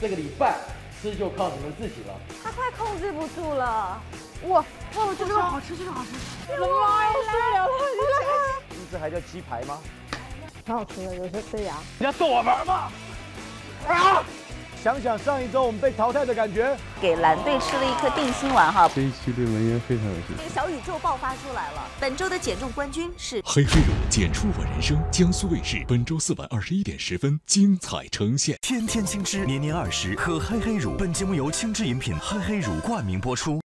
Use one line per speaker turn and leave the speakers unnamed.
这个礼拜吃就靠你们自己了。
他快控制不住了。哇哇，这个好吃，这个好吃！我的妈呀，受不了了！你看，
这还叫鸡排吗？
挺好吃的，有些塞牙。
你要逗我玩吗？啊！想想上一周我们被淘汰的感觉，
给蓝队吃了一颗定心丸哈。
这一期对文渊非常有信
心。小宇宙爆发出来了。本周的减重冠军是
黑黑乳，减出我人生。江苏卫视本周四晚二十一点十分精彩呈现。
天天青汁，年年二十，喝黑黑乳。本节目由青汁饮品黑黑乳冠名播出。